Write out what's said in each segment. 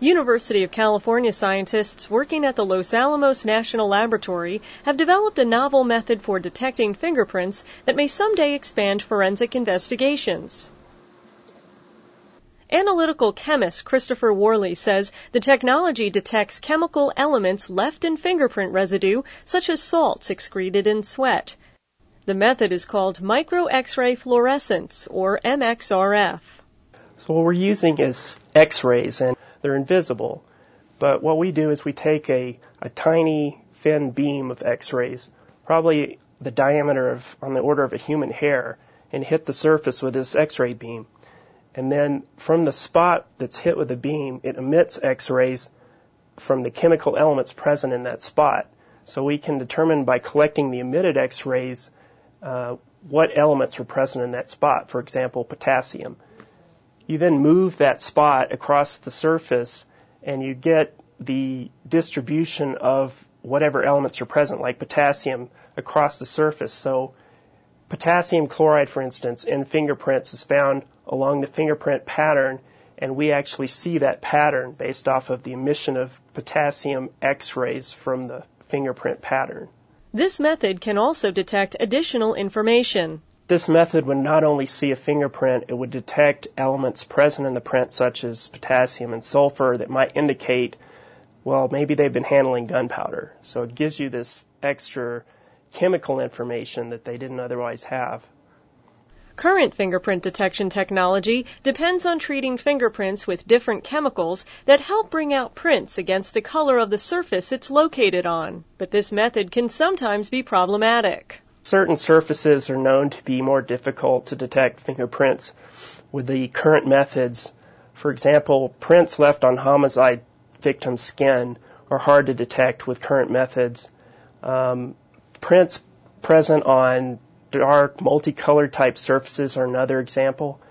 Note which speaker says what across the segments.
Speaker 1: University of California scientists working at the Los Alamos National Laboratory have developed a novel method for detecting fingerprints that may someday expand forensic investigations. Analytical chemist Christopher Worley says the technology detects chemical elements left in fingerprint residue, such as salts excreted in sweat. The method is called micro X-ray fluorescence, or MXRF.
Speaker 2: So what we're using is X-rays, and they're invisible. But what we do is we take a, a tiny thin beam of X-rays, probably the diameter of on the order of a human hair, and hit the surface with this X-ray beam. And then from the spot that's hit with the beam, it emits X-rays from the chemical elements present in that spot. So we can determine by collecting the emitted X-rays uh, what elements are present in that spot. For example, potassium. You then move that spot across the surface and you get the distribution of whatever elements are present, like potassium, across the surface. So potassium chloride, for instance, in fingerprints is found along the fingerprint pattern, and we actually see that pattern based off of the emission of potassium X-rays from the fingerprint pattern.
Speaker 1: This method can also detect additional information.
Speaker 2: This method would not only see a fingerprint, it would detect elements present in the print, such as potassium and sulfur, that might indicate, well, maybe they've been handling gunpowder. So it gives you this extra chemical information that they didn't otherwise have.
Speaker 1: Current fingerprint detection technology depends on treating fingerprints with different chemicals that help bring out prints against the color of the surface it's located on. But this method can sometimes be problematic.
Speaker 2: Certain surfaces are known to be more difficult to detect fingerprints with the current methods. For example, prints left on homicide victim skin are hard to detect with current methods. Um, prints present on dark multicolored type surfaces are another example.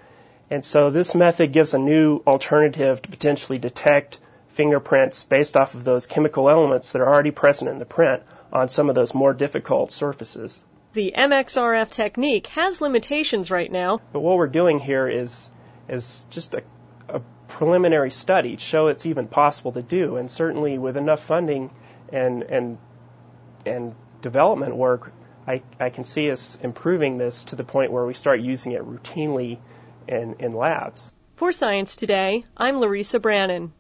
Speaker 2: And so this method gives a new alternative to potentially detect fingerprints based off of those chemical elements that are already present in the print on some of those more difficult surfaces.
Speaker 1: The MXRF technique has limitations right now.
Speaker 2: But what we're doing here is is just a, a preliminary study to show it's even possible to do, and certainly with enough funding and and and development work, I, I can see us improving this to the point where we start using it routinely in, in labs.
Speaker 1: For Science Today, I'm Larissa Brannon.